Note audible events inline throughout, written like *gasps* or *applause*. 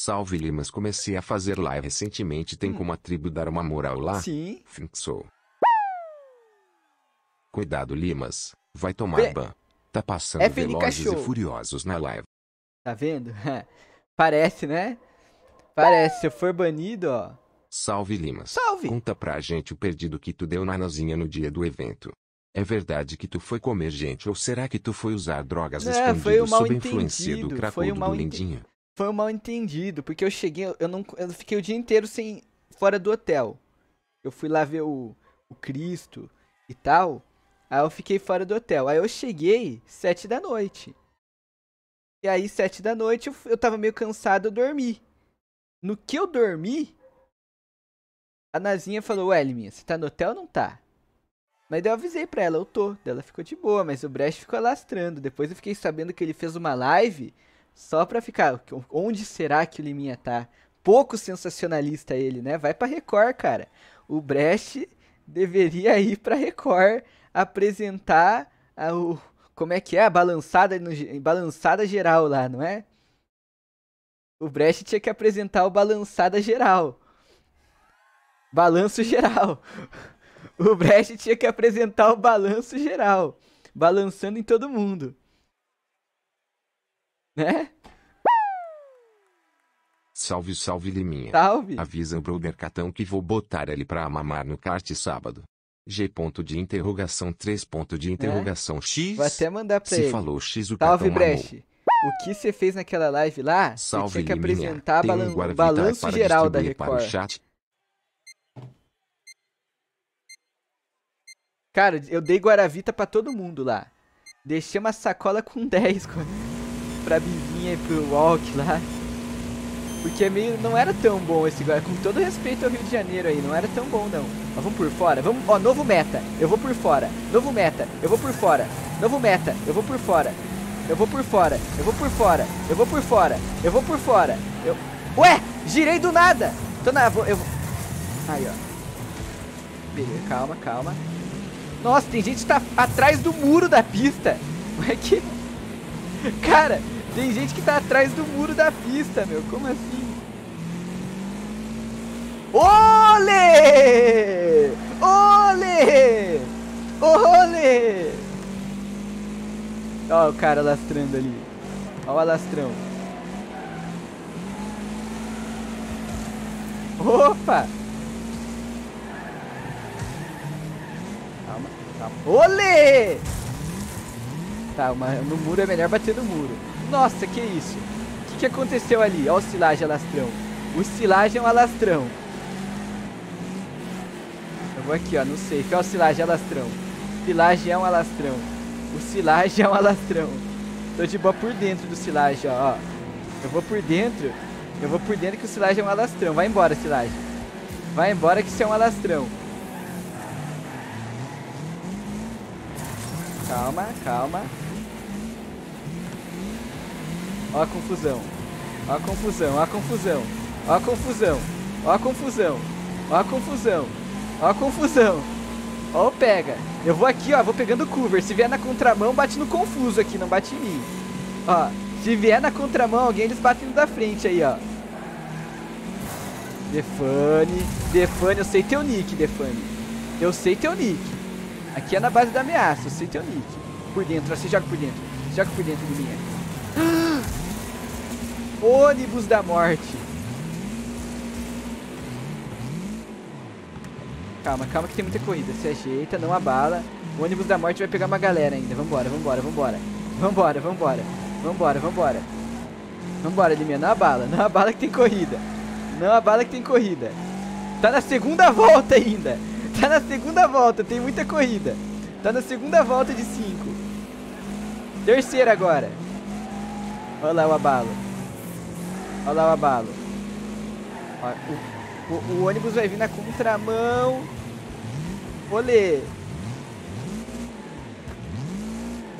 Salve Limas, comecei a fazer live recentemente. Tem como a tribo dar uma moral lá? Sim. Fixou. Cuidado, Limas. Vai tomar Be- ban. Tá passando FNK velozes Show. e furiosos na live. Tá vendo? *laughs* Parece, né? Parece. Se eu for banido, ó. Salve Limas. Salve! Conta pra gente o perdido que tu deu na nozinha no dia do evento. É verdade que tu foi comer gente ou será que tu foi usar drogas Não, escondido foi um mal sob influência do cracudo um do Lindinho? Foi um mal entendido, porque eu cheguei, eu não, eu fiquei o dia inteiro sem fora do hotel. Eu fui lá ver o, o Cristo e tal. Aí eu fiquei fora do hotel. Aí eu cheguei sete da noite. E aí sete da noite eu, eu tava meio cansado, eu dormi. No que eu dormi, a Nazinha falou, ué, Liminha, você tá no hotel ou não tá? Mas eu avisei pra ela, eu tô. Ela ficou de boa, mas o Brecht ficou alastrando. Depois eu fiquei sabendo que ele fez uma live só pra ficar. Onde será que o Liminha tá? Pouco sensacionalista ele, né? Vai pra Record, cara. O Brecht deveria ir pra Record apresentar a, o. Como é que é? A balançada, no, balançada geral lá, não é? O Brecht tinha que apresentar o balançada geral. Balanço geral. *laughs* O Brecht tinha que apresentar o balanço geral. Balançando em todo mundo. Né? Salve, salve Liminha. Salve. Avisa o brother Catão que vou botar ele pra mamar no kart sábado. G ponto de interrogação 3 ponto de interrogação X. É? Vou até mandar pra Se ele. falou X o Salve. Brecht. O que você fez naquela live lá, você Salve tinha que Liminha. apresentar Tem um balan- o Guaravita balanço para geral da Record. Cara, eu dei Guaravita pra todo mundo lá. Deixei uma sacola com *laughs* 10 co- pra Bivinha e pro Walk lá. Porque é meio, não era tão bom esse Guaravita. Com todo respeito ao Rio de Janeiro aí, não era tão bom não. Ó, vamos por fora. Vamos, ó, novo meta. Eu vou por fora. Novo meta. Eu vou por fora. Novo meta. Eu vou por fora. Eu vou por fora. Eu vou por fora. Eu vou por fora. Eu vou por fora. Eu Ué, girei do nada. Tô na eu vou Aí, ó. Beleza, calma, calma. Nossa, tem gente que tá atrás do muro da pista. *laughs* Como é que. *laughs* Cara, tem gente que tá atrás do muro da pista, meu. Como assim? Ole! Ole! Ole! Ó o cara lastrando ali. Ó o alastrão. Opa! Calma, calma. Olê! Tá, uma- no muro é melhor bater no muro. Nossa, que isso? O que, que aconteceu ali? Ó o silagem alastrão. O silagem é um alastrão. Eu vou aqui, ó, no safe. Ó o silagem alastrão. Silagem é um alastrão. O silagem é um alastrão. Tô de boa por dentro do silagem, ó. Eu vou por dentro. Eu vou por dentro que o silagem é um alastrão. Vai embora, silagem. Vai embora que isso é um alastrão. Calma, calma. Ó a confusão. Ó a confusão, ó a confusão. Ó a confusão. Ó a confusão. Ó a confusão. Ó a confusão. Ó o pega. Eu vou aqui, ó, vou pegando cover. Se vier na contramão, bate no confuso aqui, não bate em mim. Ó, se vier na contramão, alguém eles batem da frente aí, ó. Defane, Defane, eu sei teu nick, Defane. Eu sei teu nick. Aqui é na base da ameaça, eu sei teu nick. Por dentro, ó, você joga por dentro. Joga por dentro de mim. *gasps* Ônibus da morte. Calma, calma que tem muita corrida. Se ajeita, não abala. O ônibus da morte vai pegar uma galera ainda. Vambora, vambora, vambora. Vambora, vambora. Vambora, vambora. Vambora, Liminha. Não abala, não abala que tem corrida. Não abala que tem corrida. Tá na segunda volta ainda. Tá na segunda volta, tem muita corrida. Tá na segunda volta de cinco. Terceira agora. Olha lá o abalo. Olha lá o abalo. O, o- o ônibus vai vir na contramão. Olê.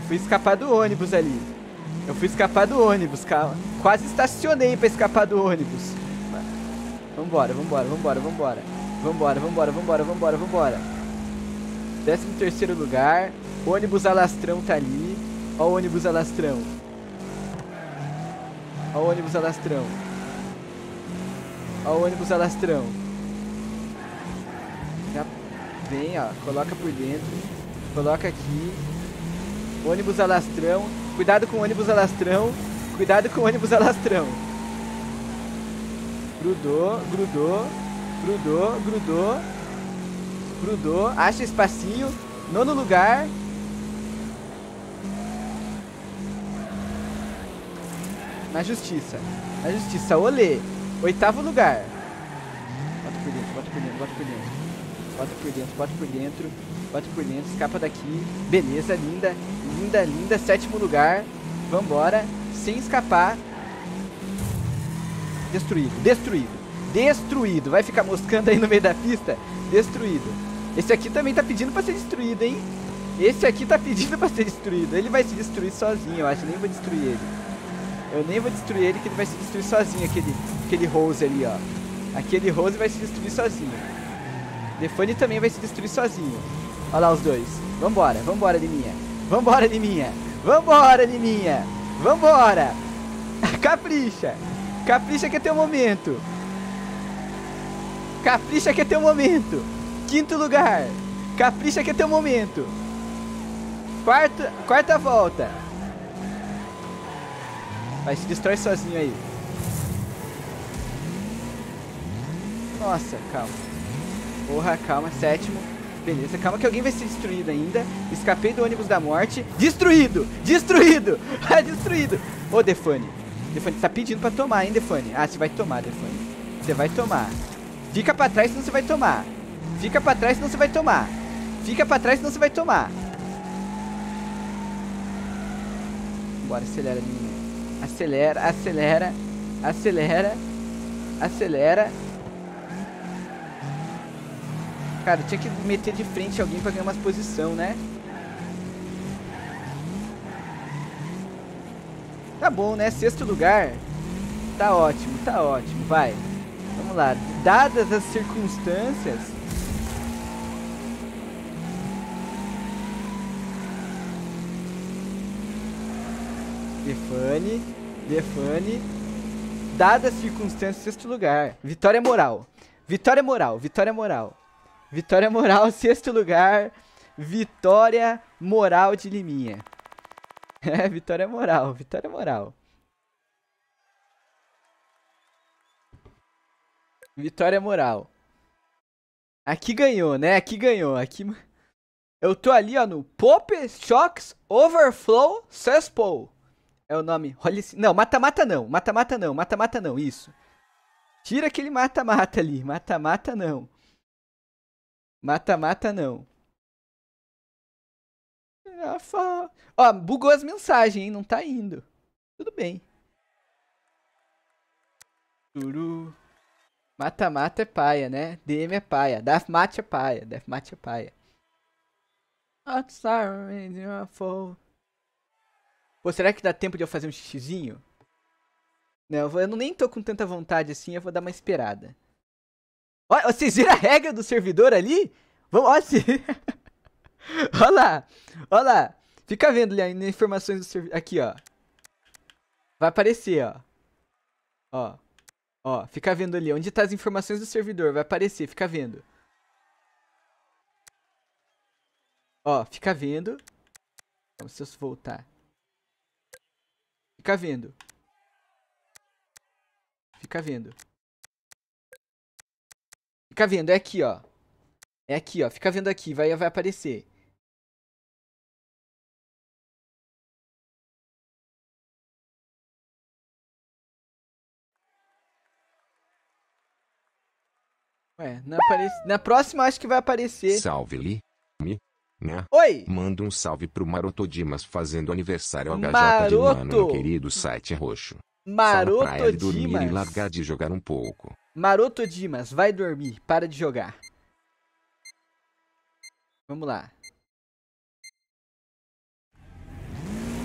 Fui escapar do ônibus ali. Eu fui escapar do ônibus, calma. Quase estacionei pra escapar do ônibus. Vambora, vambora, vambora, vambora. Vambora, vambora, vambora, vambora, vambora. Décimo terceiro lugar. Ônibus alastrão tá ali. Ó o ônibus alastrão. Ó o ônibus alastrão. Ó o ônibus alastrão. Já vem, ó. Coloca por dentro. Coloca aqui. Ônibus alastrão. Cuidado com o ônibus alastrão. Cuidado com o ônibus alastrão. Grudou, grudou. Grudou, grudou. Grudou. Acha espacinho. Nono lugar. Na justiça. Na justiça. Olê. Oitavo lugar. Bota por dentro, bota por dentro, bota por dentro. Bota por dentro, bota por dentro. Bota por dentro, escapa daqui. Beleza, linda. Linda, linda. Sétimo lugar. Vambora. Sem escapar. Destruído, destruído. Destruído. Vai ficar moscando aí no meio da pista? Destruído. Esse aqui também tá pedindo pra ser destruído, hein? Esse aqui tá pedindo pra ser destruído. Ele vai se destruir sozinho, eu acho. Nem vou destruir ele. Eu nem vou destruir ele, que ele vai se destruir sozinho, aquele, aquele Rose ali, ó. Aquele Rose vai se destruir sozinho. Defane também vai se destruir sozinho. Olha lá os dois. Vambora, vambora, Liminha. Vambora, Liminha. Vambora, Liminha. Vambora. *laughs* Capricha. Capricha que é teu momento. Capricha que é teu momento. Quinto lugar. Capricha que é teu momento. Quarta, quarta volta. Vai, se destrói sozinho aí. Nossa, calma. Porra, calma. Sétimo. Beleza, calma que alguém vai ser destruído ainda. Escapei do ônibus da morte. Destruído! Destruído! *laughs* Ah, destruído! Ô, Defane. Defane, tá pedindo pra tomar, hein, Defane? Ah, você vai tomar, Defane. Você vai tomar. Fica pra trás, senão você vai tomar. Fica pra trás, senão você vai tomar. Fica pra trás, senão você vai tomar. Bora, acelera, menina. Acelera, acelera, acelera, acelera. Cara, tinha que meter de frente alguém pra ganhar umas posição, né? Tá bom, né? Sexto lugar. Tá ótimo, tá ótimo. Vai. Vamos lá. Dadas as circunstâncias... Defane, Defane. Dadas as circunstâncias, sexto lugar. Vitória moral. Vitória moral, vitória moral. Vitória moral, *laughs* sexto lugar. Vitória moral de Liminha. É, vitória moral, vitória moral. Vitória moral. Aqui ganhou, né? Aqui ganhou. Aqui Eu tô ali, ó, no Pop Shocks Overflow Cesspool. É o nome. Olha esse... Não, mata-mata não. Mata-mata não. Mata-mata não. Isso. Tira aquele mata-mata ali. Mata-mata não. Mata-mata não. Ó, bugou as mensagens, hein? Não tá indo. Tudo bem. Turu. Mata-mata é paia, né? DM é paia. Deathmatch é paia. Deathmatch é paia. Pô, será que dá tempo de eu fazer um xixizinho? Não, eu, vou, eu nem tô com tanta vontade assim, eu vou dar uma esperada. Olha, vocês viram a regra do servidor ali? Vamos, olha, se... olha lá, olha lá. Fica vendo ali as informações do servidor. Aqui, ó. Vai aparecer, ó. Ó. Ó, fica vendo ali. Onde tá as informações do servidor? Vai aparecer, fica vendo. Ó, fica vendo. Vamos eu voltar. Fica vendo. Fica vendo. Fica vendo, é aqui, ó. É aqui, ó. Fica vendo aqui, vai, vai aparecer. Ué, não aparece... na próxima acho que vai aparecer. Salve, Li. Né? Oi! Manda um salve pro Maroto Dimas fazendo aniversário HJ Maroto. de mano no querido site roxo. Maroto Fala pra ele dormir Dimas. e largar de jogar um pouco. Maroto Dimas, vai dormir, para de jogar. Vamos lá.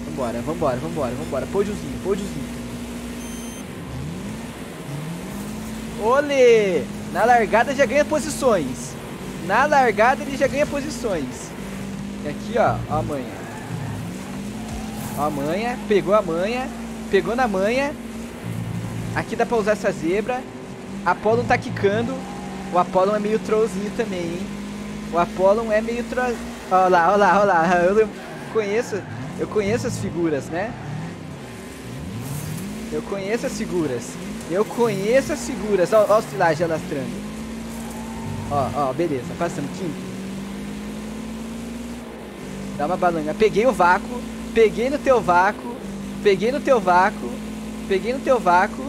Vambora, vambora, vambora, vambora. Pódiozinho, pódiozinho. Olê! Na largada já ganha posições. Na largada ele já ganha posições. E aqui, ó, ó a manha. Ó a manha, pegou a manha, pegou na manha. Aqui dá pra usar essa zebra. Apollon tá quicando. O Apollon é meio trollzinho também, hein? O Apollon é meio troll... Olha lá, olha lá, olha lá. *laughs* Eu conheço, eu conheço as figuras, né? Eu conheço as figuras. Eu conheço as figuras. Ó, ó o silagem alastrando. Ó, ó, beleza. Passando. Quinto. Dá uma balanha. Peguei o vácuo. Peguei no teu vácuo. Peguei no teu vácuo. Peguei no teu vácuo.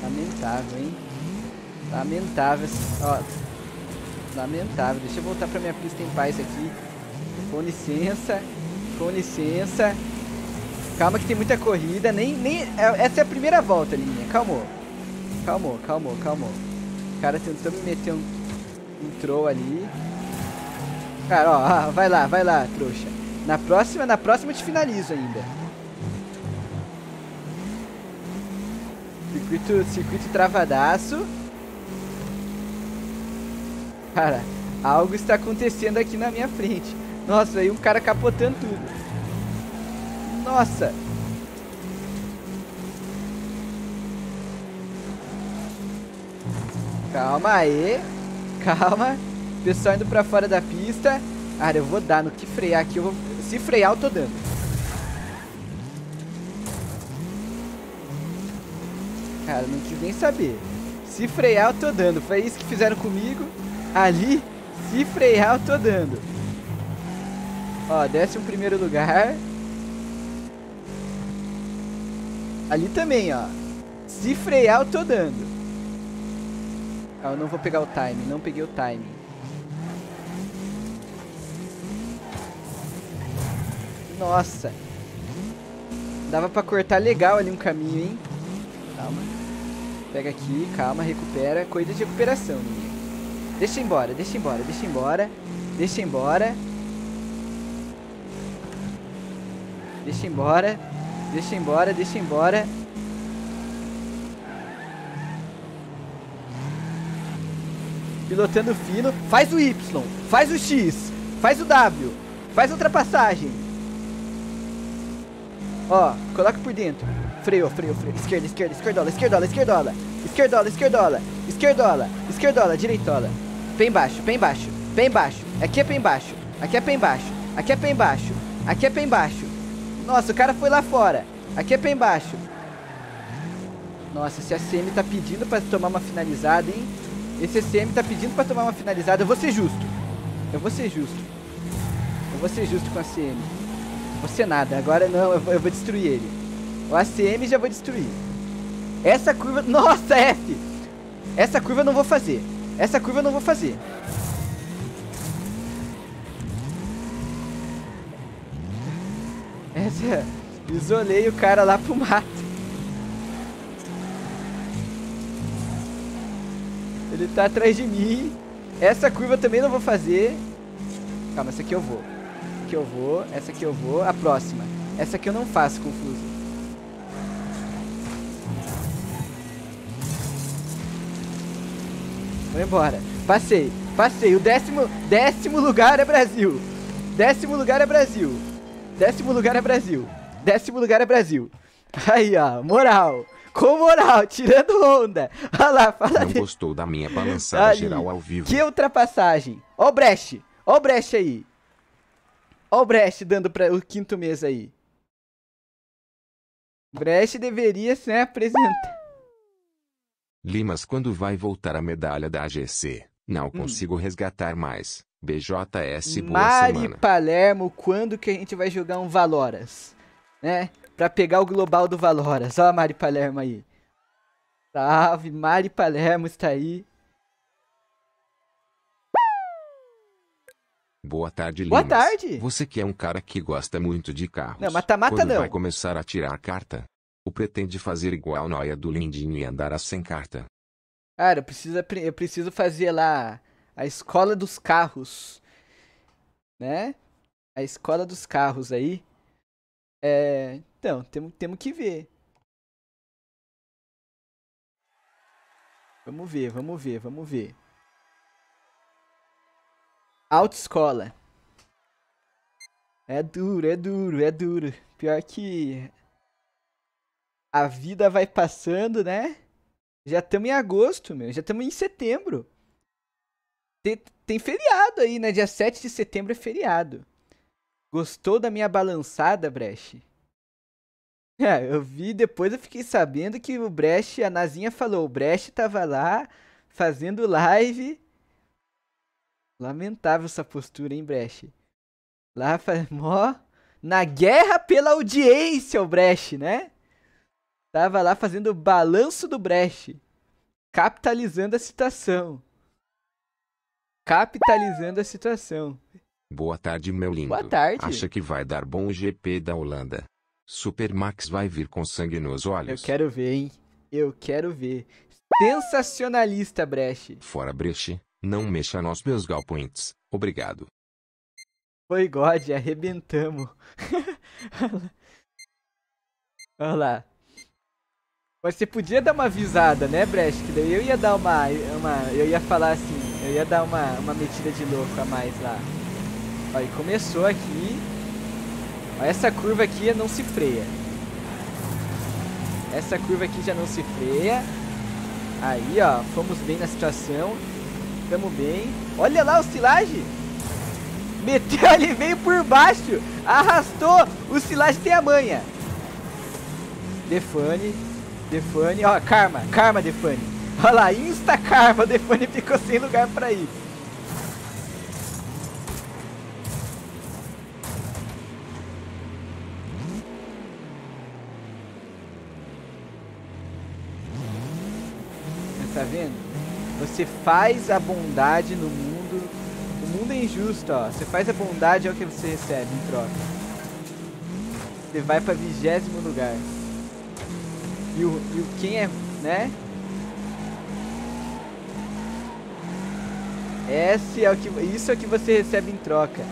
Lamentável, hein? Lamentável. Ó. Lamentável. Deixa eu voltar pra minha pista em paz aqui. Com licença. Com licença. Calma que tem muita corrida. Nem, nem, é, essa é a primeira volta, linha. Calmou. Calmou, calmou, calmou. O cara tentou me meter um, um troll ali. Cara, ó, vai lá, vai lá, trouxa. Na próxima, na próxima eu te finalizo ainda. Circuito, circuito travadaço. Cara, algo está acontecendo aqui na minha frente. Nossa, aí um cara capotando tudo. Nossa! Calma aí. Calma. Pessoal indo pra fora da pista. Cara, eu vou dar no que frear aqui. Eu vou... Se frear, eu tô dando. Cara, não quis nem saber. Se frear, eu tô dando. Foi isso que fizeram comigo. Ali, se frear, eu tô dando. Ó, décimo primeiro lugar. Ali também, ó. Se frear, eu tô dando. Ah, eu não vou pegar o time. Não peguei o time. Nossa. Dava pra cortar legal ali um caminho, hein? Calma. Pega aqui, calma, recupera. Coisa de recuperação, minha. Deixa embora, deixa embora, deixa embora. Deixa embora. Deixa embora. Deixa embora, deixa embora. Pilotando fino. Faz o Y. Faz o X. Faz o W. Faz a ultrapassagem. Ó, coloca por dentro. Freio, freio, freio. Esquerda, esquerda, esquerdola, esquerdola, esquerdola. Esquerdola, esquerdola. Esquerdola, esquerdola, direitola. Pé embaixo, pé embaixo. Pé embaixo. Aqui é pé embaixo. Aqui é pé embaixo. Aqui é pé embaixo. Aqui é pé embaixo. Nossa, o cara foi lá fora. Aqui é pé embaixo. Nossa, esse ACM tá pedindo pra tomar uma finalizada, hein? Esse ACM tá pedindo pra tomar uma finalizada. Eu vou ser justo. Eu vou ser justo. Eu vou ser justo com o ACM. Vou ser nada. Agora não, eu vou, eu vou destruir ele. O ACM já vou destruir. Essa curva... Nossa, F! Essa curva eu não vou fazer. Essa curva eu não vou fazer. Essa... Isolei o cara lá pro mato. Ele tá atrás de mim. Essa curva também não vou fazer. Calma, essa aqui eu vou. Essa aqui eu vou, essa aqui eu vou. A próxima. Essa aqui eu não faço, confuso. Vou embora. Passei, passei. O décimo, décimo lugar é Brasil. Décimo lugar é Brasil. Décimo lugar é Brasil. Décimo lugar é Brasil. Aí, ó, moral. Com moral, tirando onda. Olha lá, fala Não dele. gostou da minha balançada geral ao vivo. Que ultrapassagem. Ó o Brecht. Ó o Brecht aí. Ó o Brecht dando para o quinto mês aí. Brecht deveria se apresentar. Limas quando vai voltar a medalha da AGC? Não hum. consigo resgatar mais. BJS boa Mari semana. Palermo, quando que a gente vai jogar um Valoras? Né? Pra pegar o global do Valoras. Ó a Mari Palermo aí. Salve, Mari Palermo está aí. Boa tarde, Limas. Boa tarde. Você que é um cara que gosta muito de carros. Não, mata-mata Quando não. vai começar a tirar carta? Ou pretende fazer igual Noia do Lindinho e andar sem carta? Cara, eu preciso, eu preciso fazer lá a escola dos carros. Né? A escola dos carros aí. É, então, temos, temos que ver. Vamos ver, vamos ver, vamos ver. Autoescola. É duro, é duro, é duro. Pior que a vida vai passando, né? Já estamos em agosto, meu. Já estamos em setembro. Tem, tem feriado aí, né? Dia 7 de setembro é feriado. Gostou da minha balançada, Brecht? *laughs* É, eu vi depois eu fiquei sabendo que o Brecht, a Nazinha falou, o Brecht tava lá fazendo live. Lamentável essa postura, hein, Brecht? Lá, mó, na guerra pela audiência, o Brecht, né? Tava lá fazendo o balanço do Brecht. Capitalizando a situação. Capitalizando a situação. Boa tarde, meu lindo. Boa tarde. Acha que vai dar bom o GP da Holanda? Supermax vai vir com sangue nos olhos. Eu quero ver, hein? Eu quero ver. Sensacionalista, Brecht. Fora Brecht, não mexa nos meus galpoints. Obrigado. Foi God, arrebentamos. *laughs* Olha lá. Mas você podia dar uma avisada, né, Brecht? Que daí eu ia dar uma, uma. Eu ia falar assim, eu ia dar uma, uma metida de louco a mais lá. Olha, começou aqui. Essa curva aqui não se freia. Essa curva aqui já não se freia. Aí, ó, fomos bem na situação. Tamo bem. Olha lá o silage. Meteu ali, veio por baixo. Arrastou. O silage tem a manha. Defane. Defane, ó, Karma, Karma Defane. Olha lá, Insta Karma, Defane ficou sem lugar pra ir. Tá vendo? Você faz a bondade no mundo. O mundo é injusto, ó. Você faz a bondade é o que você recebe em troca. Você vai pra vigésimo lugar. E o, e o quem é, né? Esse é o que, isso é o que você recebe em troca.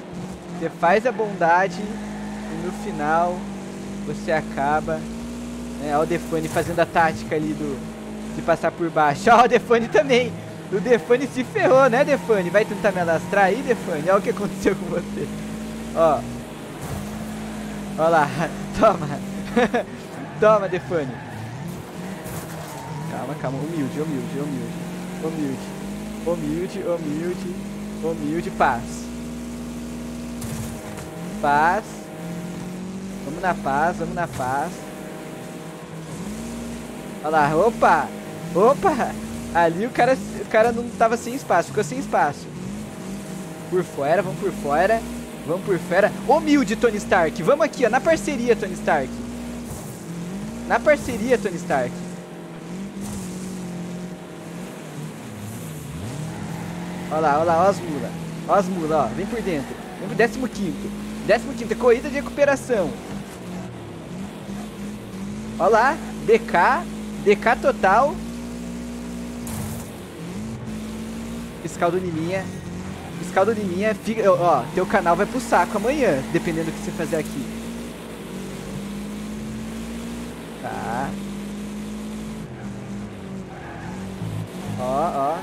Você faz a bondade e no final você acaba. Né? Olha o Defane fazendo a tática ali do, de passar por baixo. *laughs* Olha o Defane também. O Defane se ferrou, né, Defane? Vai tentar me alastrar aí, Defane? Olha o que aconteceu com você. Ó. Olha lá. *laughs* Toma. *laughs* Toma, Defane. Calma, calma. Humilde, humilde, humilde. Humilde. Humilde, humilde. Humilde, paz. Paz. Vamos na paz, vamos na paz. Olha lá, opa! Opa! Ali o cara, o cara não tava sem espaço, ficou sem espaço. Por fora, vamos por fora. Vamos por fora. Humilde, Tony Stark. Vamos aqui, ó, na parceria, Tony Stark. Na parceria, Tony Stark. Olha lá, olha lá, olha as mulas. Olha as mulas, ó. Vem por dentro. Vem pro décimo quinto. Décimo quinto, corrida de recuperação. Olha lá, DK. DK total. Fiscal do Liminha. Fiscal do Liminha. Fica, ó, teu canal vai pro saco amanhã, dependendo do que você fazer aqui. Tá. Ó, ó.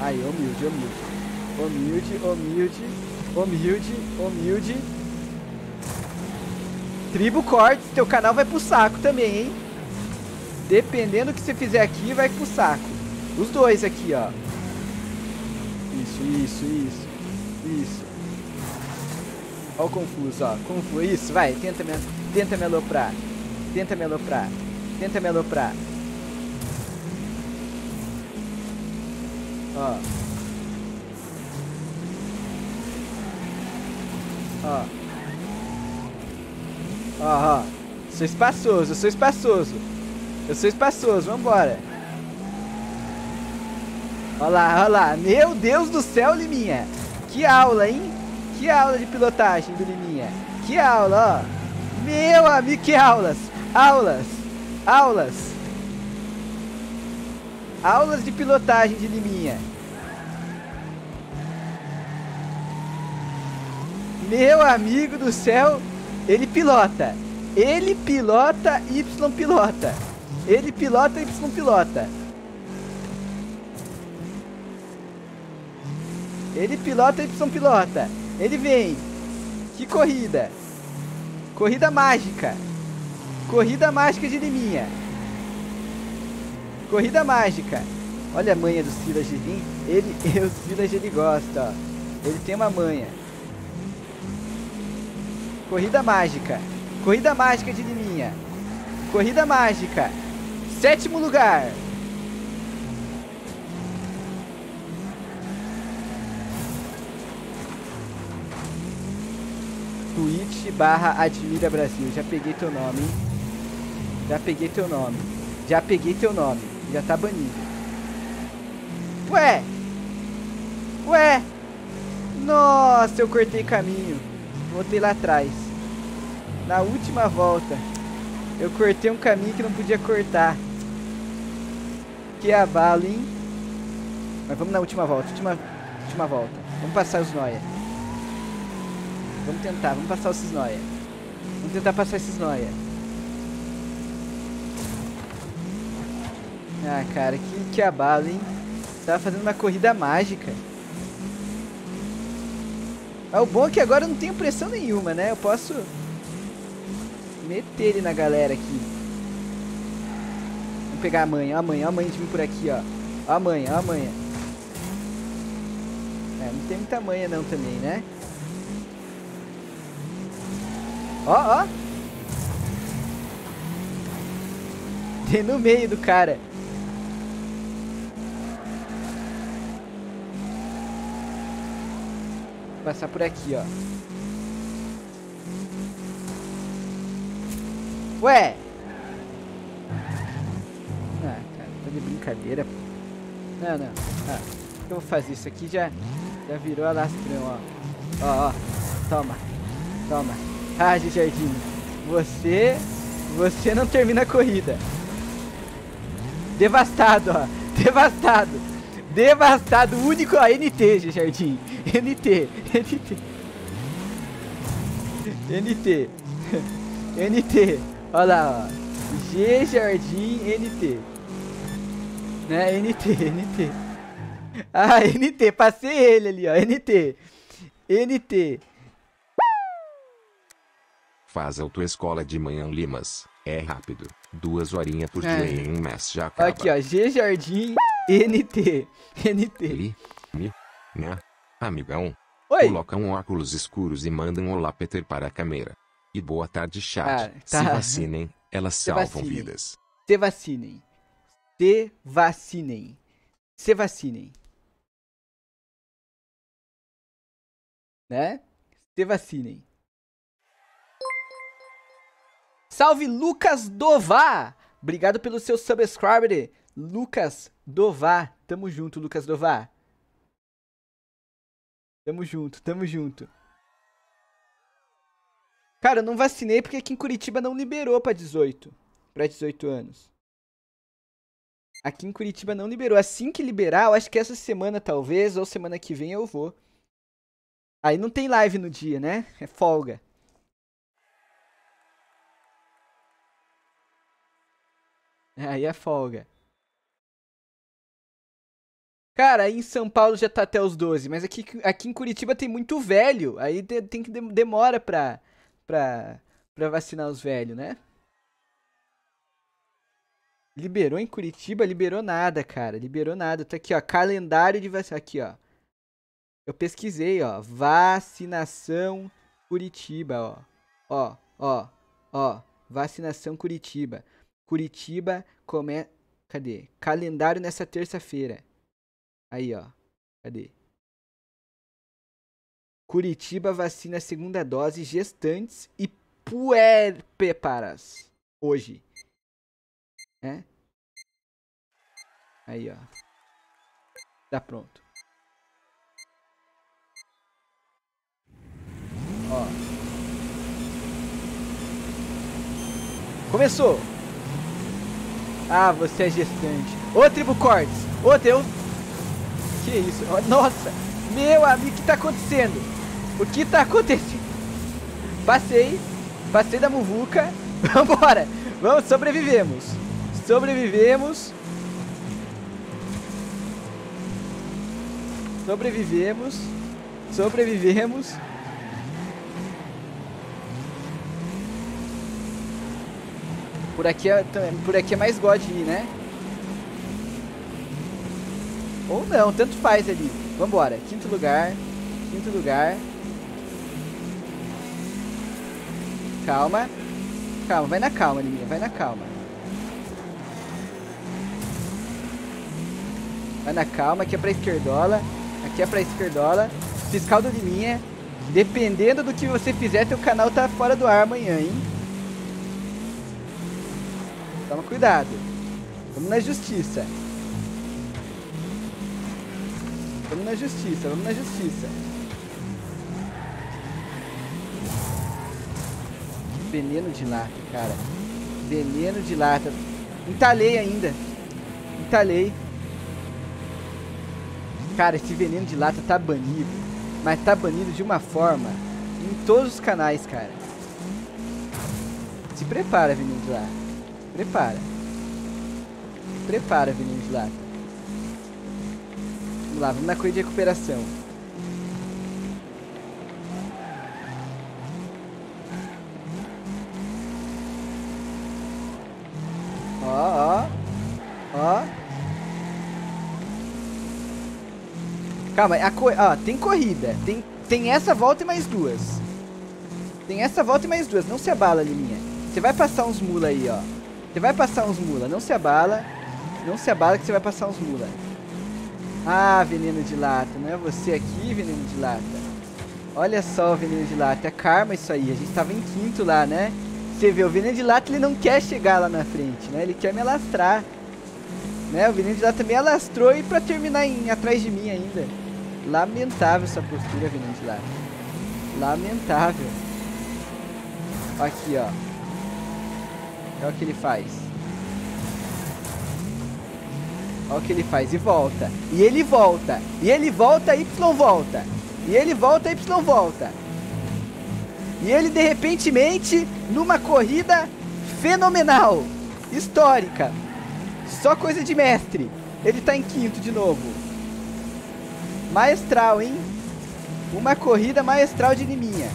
Aí, humilde, humilde. Humilde, humilde, humilde, humilde. Tribo Cortes, teu canal vai pro saco também, hein? Dependendo do que você fizer aqui, vai pro saco. Os dois aqui, ó. Isso, isso, isso. Isso. Ó o confuso, ó. Confuso. Isso, vai. Tenta me, tenta me aloprar. Tenta me aloprar. Tenta me aloprar. Ó. Ó. Ó, ó. Sou espaçoso, sou espaçoso. Eu sou espaçoso, vambora. Olha lá, olha lá. Meu Deus do céu, Liminha. Que aula, hein? Que aula de pilotagem do Liminha. Que aula, ó. Meu amigo, que aulas. Aulas. Aulas. Aulas de pilotagem de Liminha. Meu amigo do céu, ele pilota. Ele pilota, Y pilota. Ele pilota, Y pilota. Ele pilota, Y pilota. Ele vem. Que corrida. Corrida mágica. Corrida mágica de Liminha. Corrida mágica. Olha a manha do Silas de vir. Ele, *laughs* o Silas ele gosta, ó. Ele tem uma manha. Corrida mágica. Corrida mágica de Liminha. Corrida mágica. Sétimo lugar. Twitch barra Admira Brasil. Já peguei teu nome, hein? Já peguei teu nome. Já peguei teu nome. Já tá banido. Ué! Ué! Nossa, eu cortei caminho. Voltei lá atrás. Na última volta. Eu cortei um caminho que não podia cortar. Que abalo, hein? Mas vamos na última volta. Última, última volta. Vamos passar os noia. Vamos tentar, vamos passar esses noia. Vamos tentar passar esses noia. Ah, cara, que, que abalo, hein? Tava fazendo uma corrida mágica. Mas o bom é que agora eu não tenho pressão nenhuma, né? Eu posso meter ele na galera aqui. Vamos pegar a mãe, ó a mãe, ó a mãe de vir por aqui, ó. Ó a mãe, ó a mãe. É, não tem muita manha não também, né? Ó, ó. Dei no meio do cara. Vou passar por aqui, ó. Ué! Ah, cara, tá de brincadeira. Não, não. Ah, eu vou fazer isso aqui já, já virou alastrão, ó. Ó, ó. Toma. Toma. Ah, Jardim, você, você não termina a corrida. Devastado, ó. *laughs* Devastado. Devastado. Único, ó, NT, Jardim. NT, NT. NT. *laughs* NT. Olha lá, ó. G Jardim NT. Né? NT, NT. Ah, NT. Passei ele ali, ó. NT. NT. Faz autoescola de manhã Limas. É rápido. Duas horinhas por é. dia em um mês já acaba. Aqui, ó. G Jardim NT. NT. Li, mi, né? Amigão. Oi. Coloca um óculos escuros e manda um olá Peter para a câmera. E boa tarde, chat. Ah, tá. Se vacinem, elas Se salvam vacinem. vidas. Se vacinem. Se vacinem. Se vacinem. Né? Se vacinem. Salve Lucas Dová! Obrigado pelo seu subscriber, Lucas Dová. Tamo junto, Lucas Dová. Tamo junto, tamo junto. Cara, eu não vacinei porque aqui em Curitiba não liberou pra 18. Pra 18 anos. Aqui em Curitiba não liberou. Assim que liberar, eu acho que essa semana talvez, ou semana que vem eu vou. Aí não tem live no dia, né? É folga. Aí é folga. Cara, aí em São Paulo já tá até os 12, mas aqui, aqui em Curitiba tem muito velho. Aí tem que demora pra, pra, pra vacinar os velhos, né? Liberou em Curitiba? Liberou nada, cara. Liberou nada. Tá aqui, ó. Calendário de vacina. Aqui, ó. Eu pesquisei, ó. Vacinação Curitiba, ó. Ó, ó, ó. Vacinação Curitiba. Curitiba come... Cadê? Calendário nessa terça-feira. Aí, ó. Cadê? Curitiba vacina segunda dose gestantes e puérperas. Hoje. É? Aí, ó. Tá pronto. Ó. Começou! Ah, você é gestante. Ô, Tribo Cortes. Ô, Deus. Que isso? Nossa. Meu amigo, o que tá acontecendo? O que tá acontecendo? Passei. Passei da muvuca. *laughs* Vambora. Vamos, sobrevivemos. Sobrevivemos. Sobrevivemos. Sobrevivemos. Por aqui é, por aqui é mais God né? Ou não, tanto faz ali. Vambora. Quinto lugar. Quinto lugar. Calma. Calma, vai na calma, Liminha. Vai na calma. Vai na calma. Aqui é pra esquerdola. Aqui é pra esquerdola. Fiscal do Liminha. Dependendo do que você fizer, teu canal tá fora do ar amanhã, hein? Toma cuidado. Vamos na justiça. Vamos na justiça, vamos na justiça. Veneno de lata, cara. Veneno de lata. Entalei ainda. Entalei. Cara, esse veneno de lata tá banido. Mas tá banido de uma forma em todos os canais, cara. Se prepara, veneno de lata. Prepara. Prepara, de lata. Vamos lá, vamos na corrida de recuperação. Ó, ó. Ó. Calma, a co ó, tem corrida. Tem, tem essa volta e mais duas. Tem essa volta e mais duas. Não se abala, Liminha. Você vai passar uns mula aí, ó. Você vai passar uns mula. Não se abala. Não se abala que você vai passar uns mula. Ah, veneno de lata. Não é você aqui, veneno de lata. Olha só o veneno de lata. É karma isso aí. A gente tava em quinto lá, né? Você vê, o veneno de lata ele não quer chegar lá na frente, né? Ele quer me alastrar. Né? O veneno de lata me alastrou e pra terminar em, atrás de mim ainda. Lamentável essa postura, veneno de lata. Lamentável. Aqui, ó. Olha o que ele faz. Olha o que ele faz. E volta. E ele volta. E ele volta, Y volta. E ele volta, Y volta. E ele, de repentemente, numa corrida fenomenal. Histórica. Só coisa de mestre. Ele tá em quinto de novo. Maestral, hein? Uma corrida maestral de Liminha.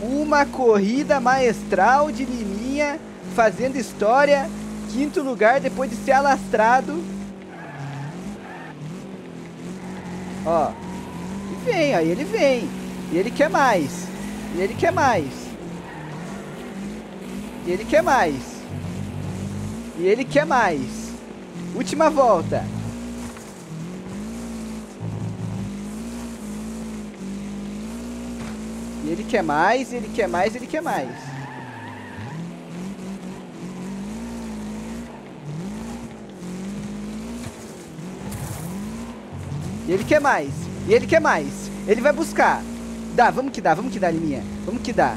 Uma corrida maestral de Liminha fazendo história quinto lugar depois de ser alastrado. Ó. E vem, aí ele vem. E ele quer mais. E ele quer mais. E ele quer mais. E ele quer mais. Última volta. Ele quer mais, ele quer mais, ele quer mais. Ele quer mais. E ele quer mais. Ele vai buscar. Dá, vamos que dá, vamos que dá, Liminha. Vamos que dá.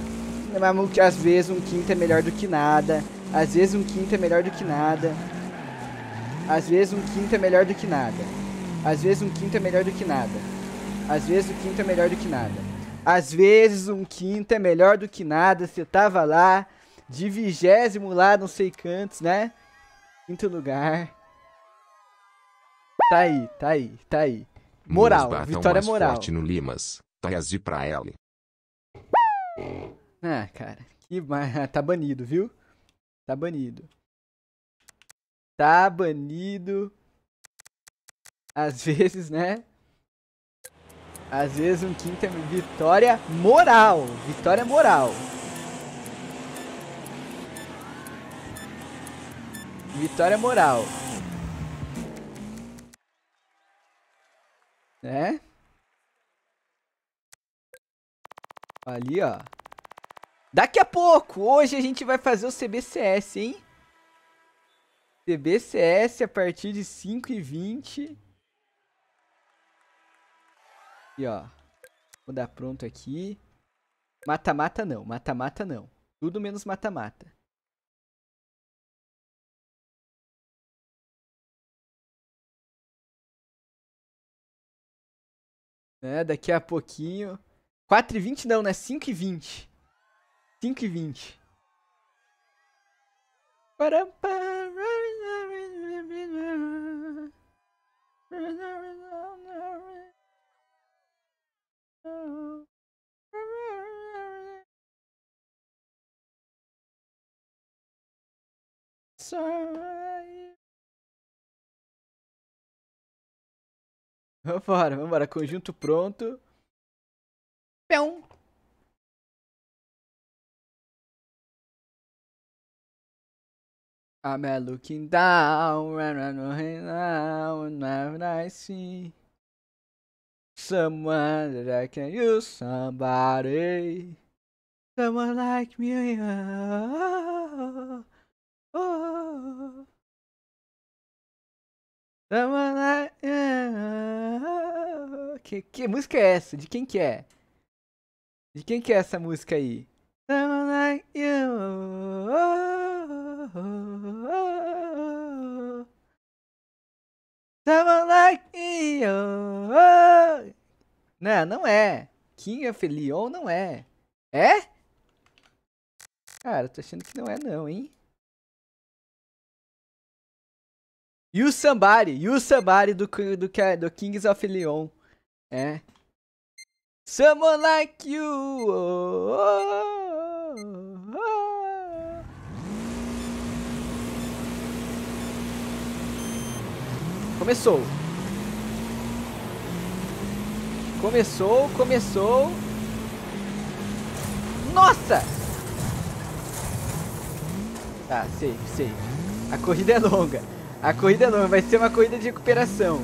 Às vezes um quinto é melhor do que nada. Às vezes um quinto é melhor do que nada. Às vezes um quinto é melhor do que nada. Às vezes um quinto é melhor do que nada. Às vezes o quinto é melhor do que nada. Às vezes um quinto é melhor do que nada. Você tava lá, de vigésimo lá, não sei quantos, né? Quinto lugar. Tá aí, tá aí, tá aí. Moral, vitória moral. forte no Limas, Tayazi pra L. Ah, cara, que *laughs* tá banido, viu? Tá banido. Tá banido. Às *laughs* vezes, né? Às vezes um quinto é vitória moral. Vitória moral. Vitória moral. Né? Ali, ó. Daqui a pouco, hoje a gente vai fazer o CBCS, hein? CBCS a partir de 5h20. E ó. Vou dar pronto aqui. Mata-mata não, mata-mata não. Tudo menos mata-mata. né? Daqui a pouquinho. 4h20 não, né? 5h20. 5h20. Para sun. Vambora, vambora. Conjunto pronto. Peão. I'm looking down, and I see someone that I can use, somebody, someone like me. Oh, oh. Someone like, oh. que, que música é essa? De quem que é? De quem que é essa música aí? Someone like you. Someone like you. Não, não é. King of Leon não é. É? Cara, tô achando que não é não, hein? You Somebody, You Somebody do, do, do Kings of Leon. É. Someone like you. Oh, oh, oh. Começou. Começou, começou. Nossa! Tá, sei, sei. A corrida é longa. A corrida é longa, vai ser uma corrida de recuperação.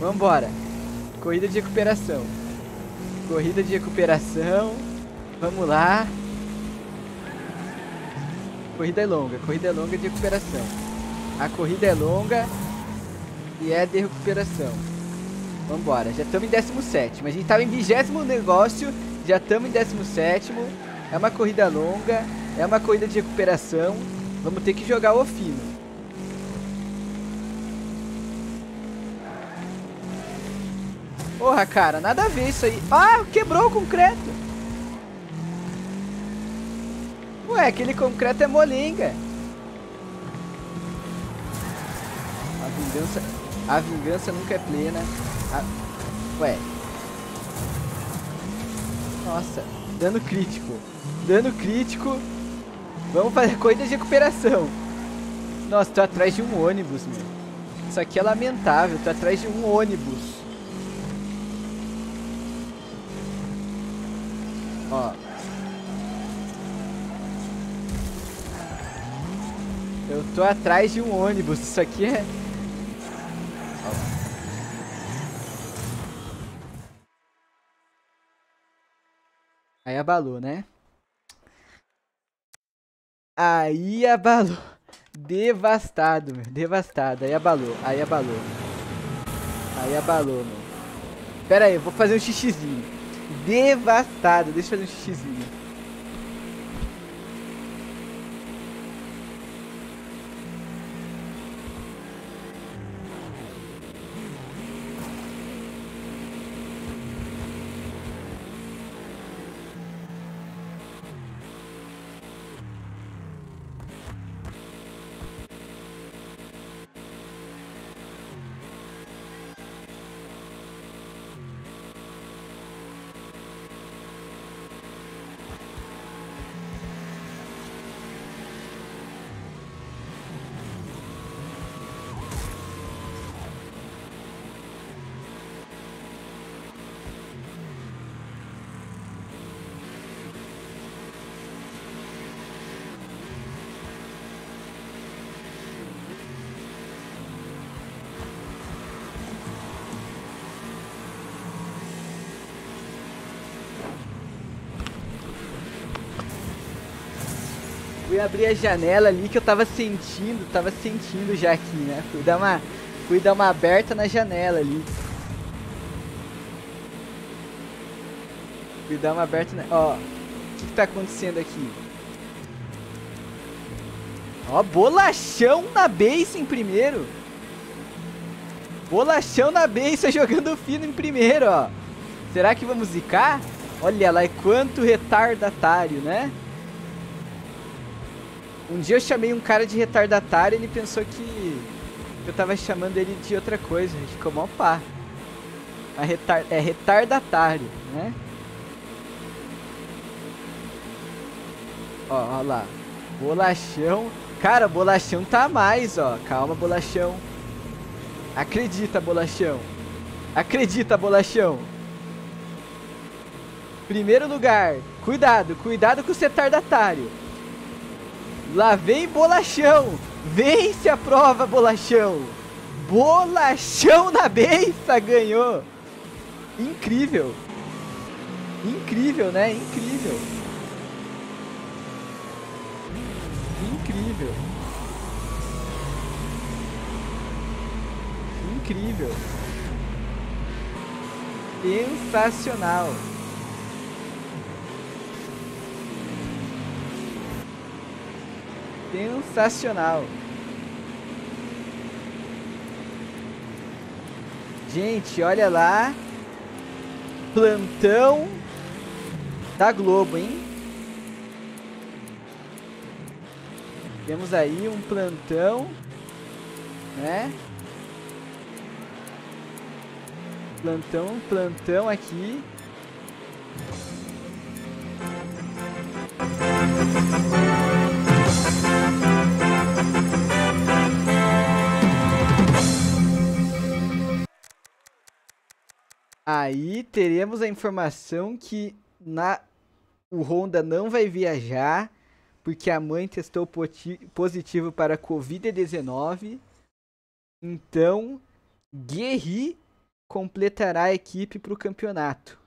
Vambora. Corrida de recuperação. Corrida de recuperação. Vamos lá. Corrida é longa, corrida é longa de recuperação. A corrida é longa e é de recuperação. Vambora, já estamos em 17. A gente estava em 20 negócio, já estamos em 17. É uma corrida longa, é uma corrida de recuperação. Vamos ter que jogar o fino. Porra, cara, nada a ver isso aí. Ah, quebrou o concreto. Ué, aquele concreto é molinga. A vingança, a vingança nunca é plena. A... Ué. Nossa, dano crítico. Dano crítico. Vamos fazer coisa de recuperação. Nossa, tô atrás de um ônibus, meu. Isso aqui é lamentável. Tô atrás de um ônibus. Ó. Eu tô atrás de um ônibus. Isso aqui é... Aí abalou, né? Aí abalou. *laughs* Devastado, meu. Devastado. Aí abalou. Aí abalou. Aí abalou, meu. Pera aí, eu vou fazer um xixizinho devastado. Deixa eu fazer um xixizinho. Fui abrir a janela ali que eu tava sentindo, tava sentindo já aqui, né? Fui dar uma, fui dar uma aberta na janela ali. Fui dar uma aberta na... Ó, o que, que tá acontecendo aqui? Ó, bolachão na base em primeiro. Bolachão na base *laughs* jogando fino em primeiro, ó. Será que vamos zicar? Olha lá, e quanto retardatário, né? Um dia eu chamei um cara de retardatário e ele pensou que eu tava chamando ele de outra coisa. Ficou mó pá. Retar é retardatário, né? Ó, ó lá. Bolachão. Cara, bolachão tá mais, ó. Calma, bolachão. Acredita, bolachão. Acredita, bolachão. Primeiro lugar. Cuidado, cuidado com o setardatário. Lá vem bolachão. Vence a prova, bolachão. Bolachão na beça ganhou. Incrível. Incrível, né? Incrível. Incrível. Incrível. Sensacional. Sensacional. Gente, olha lá. Plantão da Globo, hein? Temos aí um plantão, né? Plantão, plantão aqui. Aí teremos a informação que na o Honda não vai viajar porque a mãe testou positivo para Covid-19. Então, Guerri completará a equipe para o campeonato.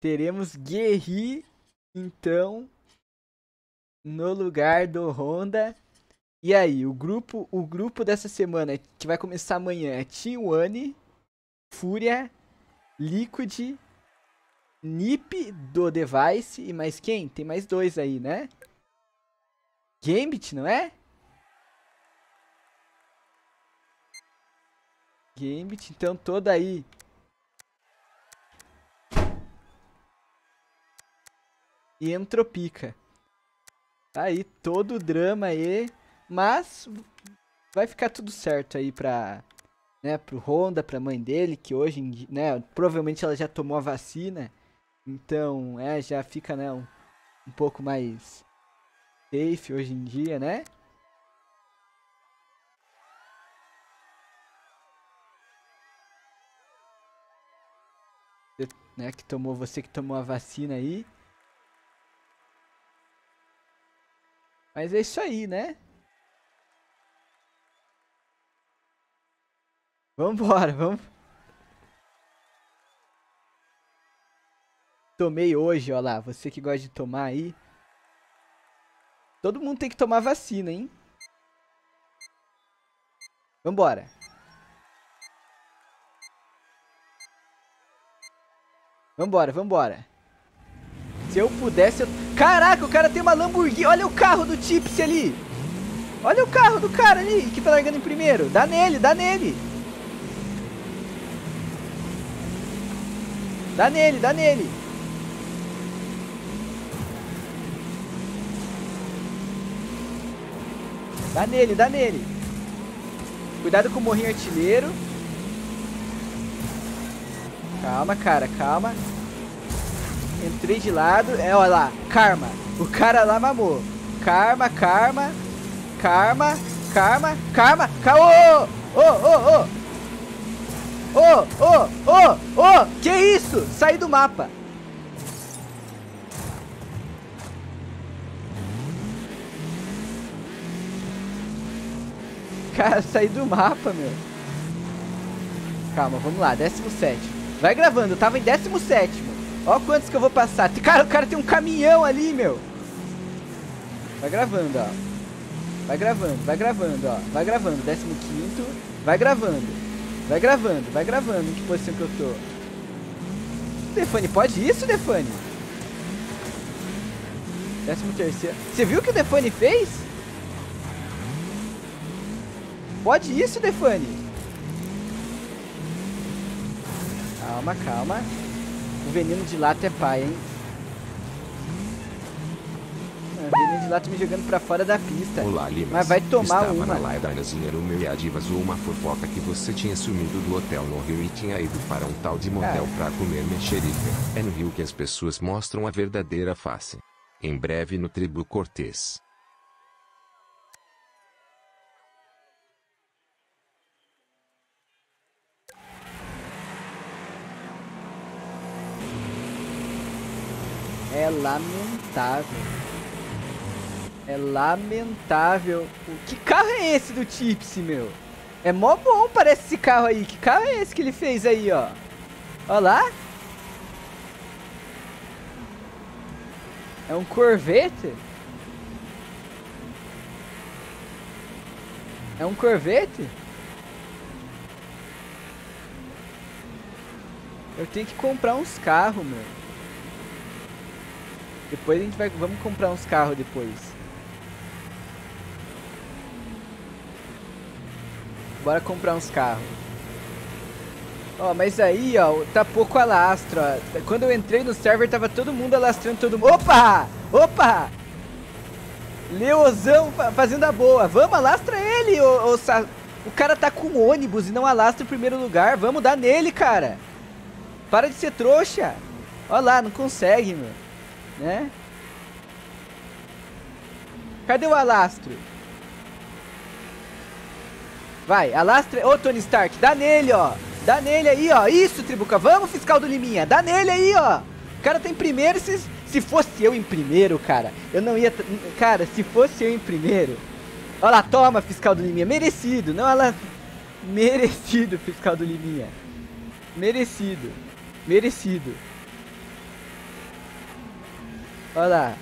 Teremos Guerri, então, no lugar do Honda. E aí, o grupo, o grupo dessa semana que vai começar amanhã é T1, Fúria, Liquid, Nip do Device e mais quem? Tem mais dois aí, né? Gambit, não é? Gambit, então toda aí. E Entropica. Tá aí todo o drama aí. Mas vai ficar tudo certo aí pra, né, pro Honda, pra mãe dele, que hoje, né, provavelmente ela já tomou a vacina. Então, é, já fica, né, um, um pouco mais safe hoje em dia, né? né, que tomou, você que tomou a vacina aí. Mas é isso aí, né? Vambora, vamos. Tomei hoje, ó lá. Você que gosta de tomar aí. Todo mundo tem que tomar vacina, hein? Vambora. Vambora, vambora. Se eu pudesse, eu... Caraca, o cara tem uma Lamborghini. Olha o carro do Tips ali. Olha o carro do cara ali que tá largando em primeiro. Dá nele, dá nele. Dá nele, dá nele. Dá nele, dá nele. Cuidado com o morrinho artilheiro. Calma, cara, calma. Entrei de lado. É, olha lá. Karma. O cara lá mamou. Karma, karma. Karma, karma, karma. Caô! Ô, ô, ô! Ô, ô, ô, ô! Que isso? Saí do mapa. Cara, *laughs* saí do mapa, meu. Calma, vamos lá. 17. Vai gravando, eu tava em 17. Ó quantos que eu vou passar. Cara, o cara tem um caminhão ali, meu. Vai gravando, ó. Vai gravando, vai gravando, ó. Vai gravando. 15. Vai gravando. Vai gravando, vai gravando em que posição que eu tô. Defane, pode isso, Defane? Décimo terceiro. Você viu o que o Defane fez? Pode isso, Defane? Calma, calma. O veneno de lata é pai, hein? Daniel de lá tá me jogando pra fora da pista. Olá, Limas. Mas vai tomar Estava uma. na live da o meu e a Diva zoou uma fofoca que você tinha sumido do hotel no Rio e tinha ido para um tal de motel Cara. pra comer mexerica. É no Rio que as pessoas mostram a verdadeira face. Em breve no Tribo Cortês. É lamentável. É lamentável. Que carro é esse do Tipsy, meu? É mó bom, parece esse carro aí. Que carro é esse que ele fez aí, ó? Olha lá. É um Corvette? É um Corvette? Eu tenho que comprar uns carros, meu. Depois a gente vai. Vamos comprar uns carros depois. Bora comprar uns carros. Ó, mas aí, ó, tá pouco alastro, ó. Quando eu entrei no server, tava todo mundo alastrando todo mundo. Opa! Opa! Leozão fazendo a boa. Vamos, alastra ele, ô, ô, Sa... O cara tá com ônibus e não alastra o primeiro lugar. Vamos dar nele, cara. Para de ser trouxa. Olha lá, não consegue, meu né? Cadê o alastro? Vai, alastra. Ô, Tony Stark, dá nele, ó. Dá nele aí, ó. Isso, Tribuca. Vamos, fiscal do Liminha. Dá nele aí, ó. O cara tá em primeiro. Se, se fosse eu em primeiro, cara, eu não ia... Cara, se fosse eu em primeiro... Olha lá, toma, fiscal do Liminha. Merecido. Não, ela... Merecido, fiscal do Liminha. Merecido. Merecido. Olha lá.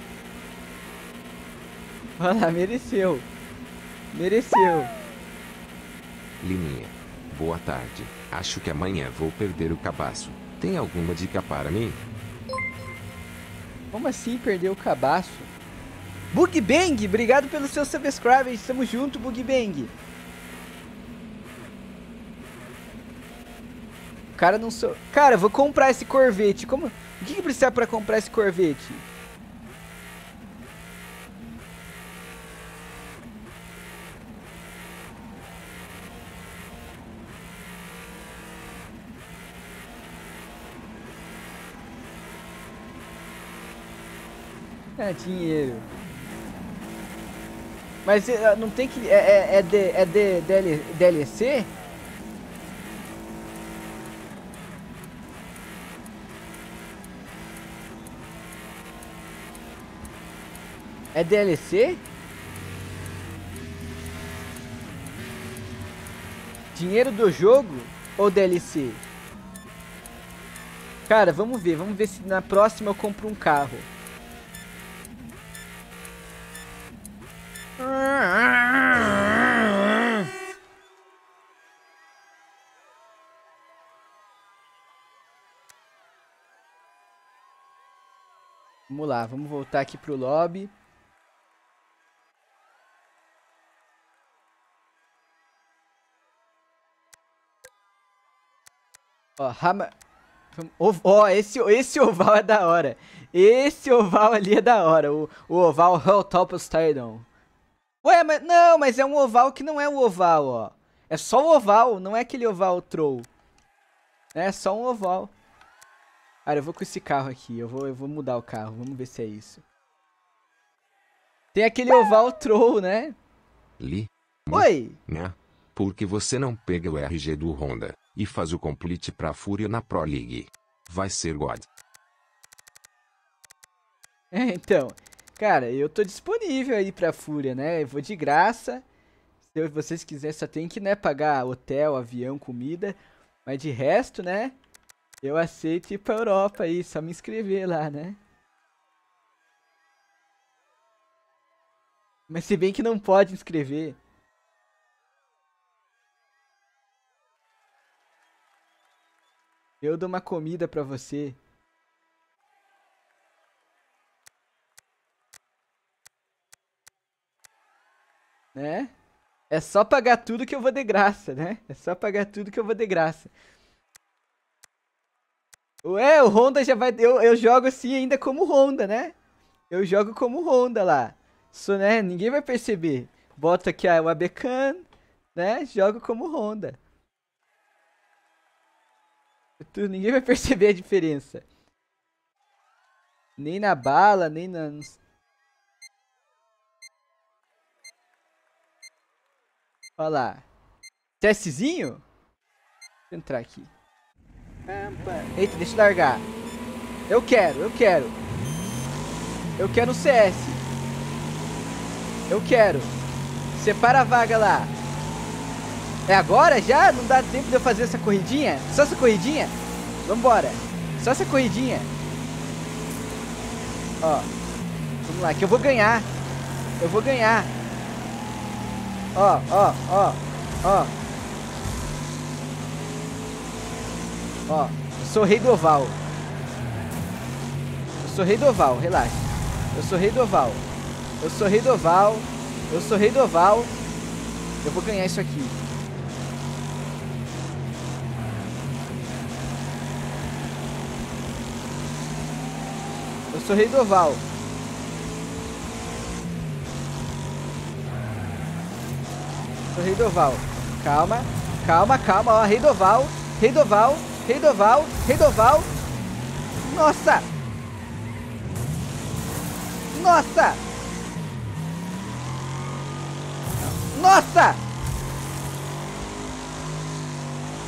Olha lá, mereceu. Mereceu. Liminha. Boa tarde. Acho que amanhã vou perder o cabaço. Tem alguma dica para mim? Como assim perder o cabaço? Bug Bang, obrigado pelo seu subscribe. Estamos junto, Bug Bang. Cara, não sou. Cara, vou comprar esse Corvette. Como? O que, que precisa para comprar esse Corvette? É, dinheiro. Mas uh, não tem que. É, é, é, de, é de DL, DLC? É DLC? Dinheiro do jogo ou DLC? Cara, vamos ver. Vamos ver se na próxima eu compro um carro. Vamos lá, vamos voltar aqui pro lobby. Ó. Ó, oh, esse, esse oval é da hora. Esse oval ali é da hora. O, o oval Helltop Stadium. Ué, mas não, mas é um oval que não é um oval, ó. É só o oval, não é aquele oval troll. É só um oval. Cara, eu vou com esse carro aqui. Eu vou, eu vou mudar o carro. Vamos ver se é isso. Tem aquele oval troll, né? Li. Oi. Né? Porque você não pega o RG do Honda e faz o complete pra Fúria na Pro League. Vai ser God. É, *laughs* então. Cara, eu tô disponível aí pra Fúria, né? Eu vou de graça. Se vocês quiserem, só tem que, né, pagar hotel, avião, comida. Mas de resto, né? Eu aceito ir pra Europa aí, só me inscrever lá, né? Mas se bem que não pode inscrever. Eu dou uma comida pra você. né? É só pagar tudo que eu vou de graça, né? É só pagar tudo que eu vou de graça. Ué, o Honda já vai. Eu, eu jogo assim ainda como Honda, né? Eu jogo como Honda lá. Sou, né? Ninguém vai perceber. Boto aqui a webcam, né? Jogo como Honda. Tu, ninguém vai perceber a diferença. Nem na bala, nem na... Olha lá. Testezinho? Deixa eu entrar aqui. Eita, deixa eu largar. Eu quero, eu quero. Eu quero o CS. Eu quero. Separa a vaga lá. É agora já? Não dá tempo de eu fazer essa corridinha? Só essa corridinha? Vambora. Só essa corridinha. Ó. Vamos lá, que eu vou ganhar. Eu vou ganhar. Ó, ó, ó, ó. Ó, eu sou rei do oval. Eu sou rei do oval, relaxa. Eu sou rei do oval. Eu sou rei do oval. Eu sou rei do oval. Eu vou ganhar isso aqui. Eu sou rei do oval. Sou rei do oval. Calma, calma, calma. Ó, rei do oval. Rei do oval. Rei do oval. Rei do oval. Nossa! Nossa! Nossa!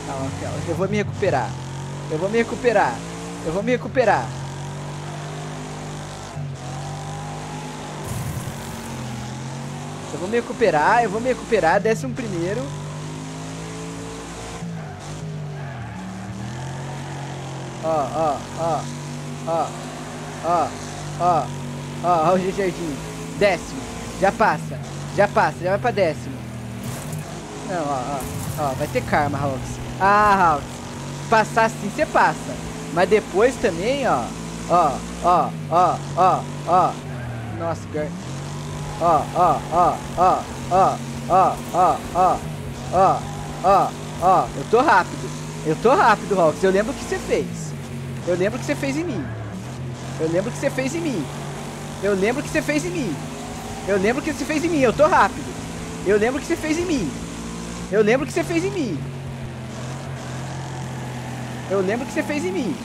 Calma, calma. Eu vou me recuperar. Eu vou me recuperar. Eu vou me recuperar. Eu vou me recuperar, eu vou me recuperar. Desce um primeiro. Ó, ó, ó. Ó, ó, ó. Ó, o Jardim. Décimo. Já passa. Já passa, já vai pra décimo. Não, ó, ó. Ó, vai ter karma, Hawks. Ah, Hawks. Passar assim, você passa. Mas depois também, ó. Ó, ó, ó, ó, ó. Nossa, girl. Ó, ó, ó, ó, ó, ó, ó, ó, ó, ó, ó. Eu tô rápido. Eu tô rápido, Hawks. Eu lembro o que você fez. Eu lembro que você fez em mim. Eu lembro que você fez em mim. Eu lembro que você fez em mim. Eu lembro que você fez em mim. Eu tô rápido. Eu lembro que você fez em mim. Eu lembro que você fez em mim. Eu lembro que você fez em mim.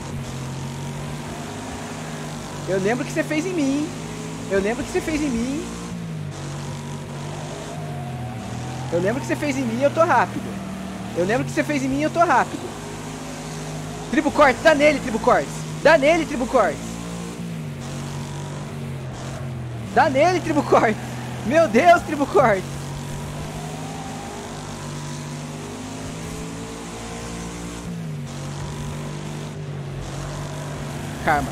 Eu lembro que você fez em mim. Eu lembro que você fez em mim. Eu lembro que você fez em mim e eu tô rápido. Eu lembro que você fez em mim e eu tô rápido. Tribo Cortes, dá nele, Tribo Cortes. Dá nele, Tribo Cortes. Dá nele, Tribo Cortes. Meu Deus, Tribo Cortes. Karma.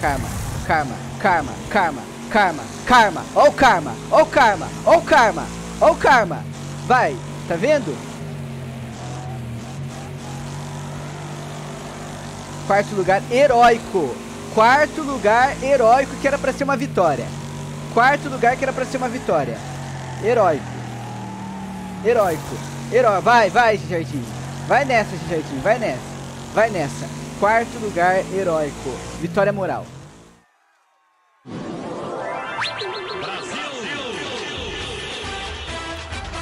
Karma. Karma. Karma. Karma. Karma. Karma. Ó o karma. Ó o karma. Ó o karma. Ó o karma. Vai. Tá vendo? Quarto lugar heróico. Quarto lugar heróico que era pra ser uma vitória. Quarto lugar que era pra ser uma vitória. Heróico. Heróico. Heróico. Vai, vai, Jardim. Vai nessa, Jardim. Vai nessa. Vai nessa. Quarto lugar heróico. Vitória moral.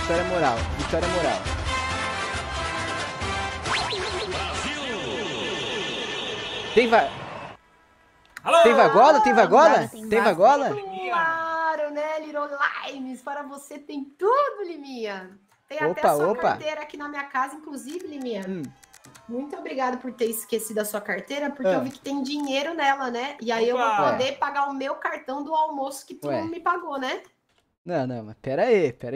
Vitória moral. Vitória moral. Tem va... Alô? Tem vagola? Tem vagola? Tem Tem vagola? Claro, né, Little Limes? Para você tem tudo, Liminha. Tem até Opa, a sua opa. carteira aqui na minha casa, inclusive, Liminha. Hum. Muito obrigada por ter esquecido a sua carteira, porque Ah. eu vi que tem dinheiro nela, né? E aí eu vou Opa. poder pagar o meu cartão do almoço que tu Ué. não me pagou, né? Não, não, mas pera aí, pera aí.